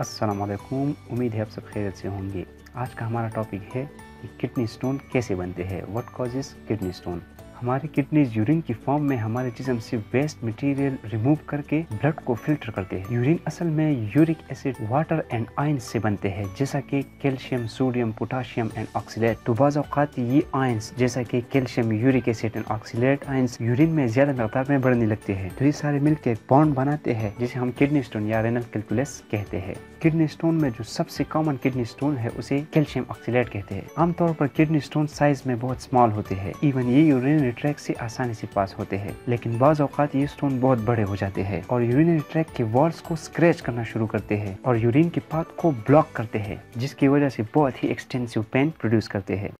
अस्सलाम वालेकुम उम्मीद है आप सब खैरियत से होंगे। आज का हमारा टॉपिक है कि किडनी स्टोन कैसे बनते हैं? व्हाट कॉजेज किडनी स्टोन हमारी किडनीज यूरिन की फॉर्म में हमारे जिसम से वेस्ट मटेरियल रिमूव करके ब्लड को फ़िल्टर करते हैं। यूरिन असल में uric acid, water and ion से बनते हैं, जैसा कि calcium, sodium, potassium and oxalate. तो बाज़ ये आयंस जैसा कि calcium, uric acid and oxalate ions urine में ज़्यादा मकदार में बढ़ने लगते हैं। तो ये सारे मिलकर बॉन्ड बनाते हैं, जिसे हम किडनी स्टोन या रेनल कैलकुलस कहते हैं। किडनी स्टोन में जो सबसे कॉमन किडनी स्टोन है, उसे कैल्शियम ऑक्सीलेट कहते हैं। आमतौर पर किडनी स्टोन साइज़ में बहुत स्मॉल होते हैं। इवन ये यूरिनरी ट्रैक से आसानी से पास होते हैं, लेकिन बाज औकात ये स्टोन बहुत बड़े हो जाते हैं और यूरिनरी ट्रैक के वॉल्स को स्क्रैच करना शुरू करते हैं और यूरिन के पाथ को ब्लॉक करते हैं, जिसकी वजह से बहुत ही एक्सटेंसिव पेन प्रोड्यूस करते हैं।